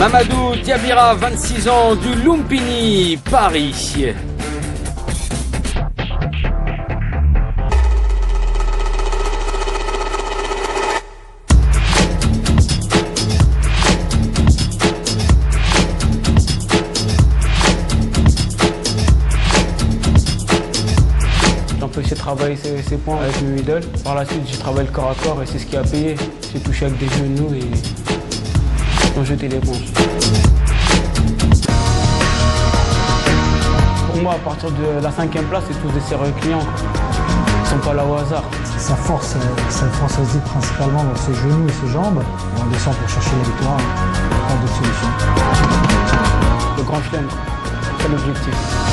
Amadou Diabira, 26 ans, du Lumpini, Paris. J'ai travailler ses, points avec le middle. Par la suite, j'ai travaillé le corps à corps et c'est ce qui a payé. J'ai touché avec des genoux et ont jeté l'éponge. Pour moi, à partir de la cinquième place, c'est tous des sérieux clients. Ils ne sont pas là au hasard. Sa force, sa force réside principalement dans ses genoux et ses jambes. On descend pour chercher la victoire, pas d'autre solution. Le grand chelem, c'est l'objectif.